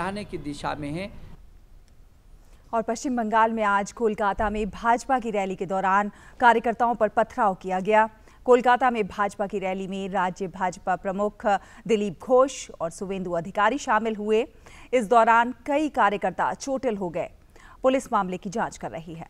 बढ़ाने की दिशा में है। और पश्चिम बंगाल में आज कोलकाता में भाजपा की रैली के दौरान कार्यकर्ताओं पर पथराव किया गया। कोलकाता में भाजपा की रैली में राज्य भाजपा प्रमुख दिलीप घोष और सुवेंदु अधिकारी शामिल हुए। इस दौरान कई कार्यकर्ता चोटिल हो गए। पुलिस मामले की जाँच कर रही है।